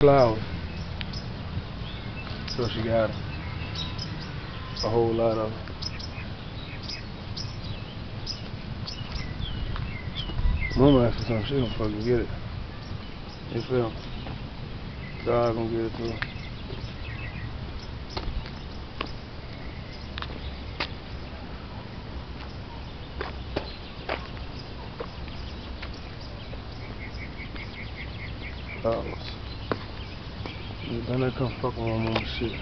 flowers. So she got a whole lot of. Mama for something, she gonna fucking get it. You feel? God gonna get it to her. Better not come fuck with my mama shit.